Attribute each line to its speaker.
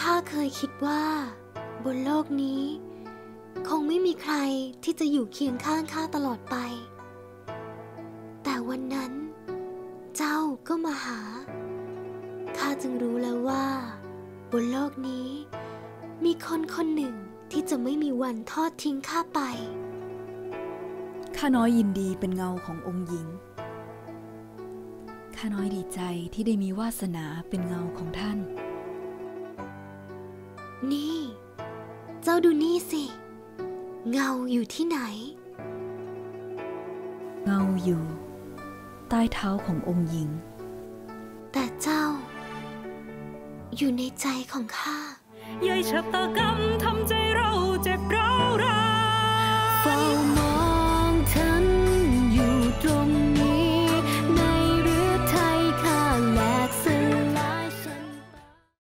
Speaker 1: ข้าเคยคิดว่า บนโลกนี้ คงไม่มีใครที่จะอยู่เคียงข้างข้าตลอดไป แต่วันนั้น เจ้าก็มาหา ข้าจึงรู้แล้วว่า บนโลกนี้ มีคนคนหนึ่งที่จะไม่มีวันทอดทิ้งข้าไป
Speaker 2: ข้าน้อยยินดีเป็นเงาขององค์หญิง ข้าน้อยดีใจที่ได้มีวาสนาเป็นเงาของท่าน
Speaker 1: นี่ เจ้าดูนี่สิ เงาอยู่ที่ไหน
Speaker 2: เงาอยู่ ใต้เท้าขององค์หญิง
Speaker 1: แต่เจ้า อยู่ในใจของข้า
Speaker 3: ใยชะตากรรมทำใจเราเจ็บร้า